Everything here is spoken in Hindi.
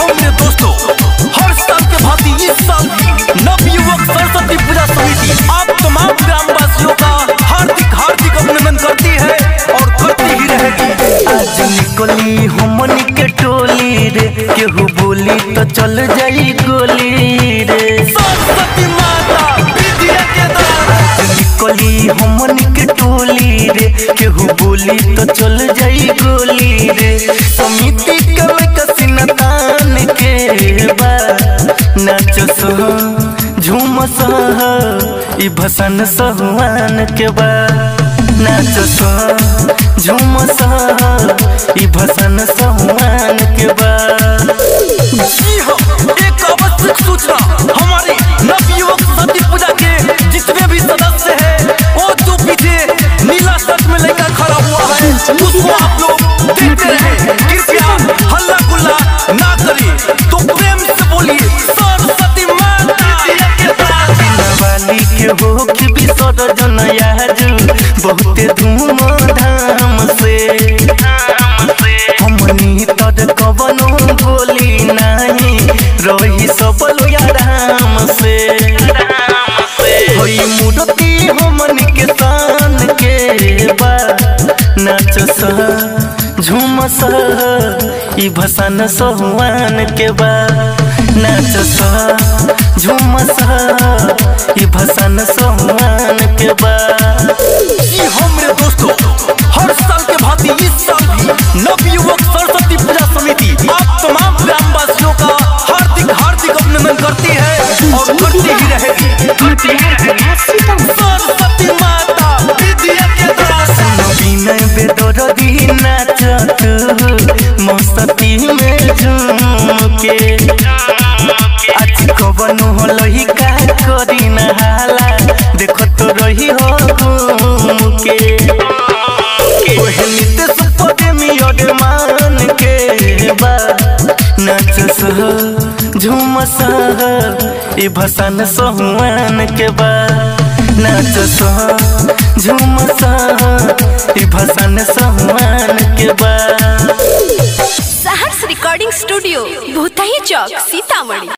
हमने दोस्तों हर साल के भांति इस साल नव युवक सरस्वती पूजा समिति आप तमाम ग्रामवासियों का हार्दिक हार्दिक अभिनंदन करती है और करती ही रहेगी। आज निकली हमनी के टोली रे केहू बोली तो चल जाई गोली रे सरस्वती माता विद्या के द्वार निकली हमनी के टोली रे केहू बोली तो चल जाई गोली रे भसन सहुआन के बा। नाच सह झूम सह ई भसन सहुआन के बा। बहुते धूमधाम से। हमनी कवनो बोली नहीं, रही सब आराम से। होई मूर्ति हमन के के बा नाच सह, झूम ई भसन सहुआन के बा नाच सह, झूम सह, ई भसन के बा कवन होलही का नहाला देखो तो हो के ओहे नित्य सुपदेमी अडमान के बा। नाच सह, झूम सह, ई भसन के बा। नाच सह, झूम सह सहुआन के बा। रिकॉर्डिंग स्टूडियो भूतही चौक, सीतामढ़ी।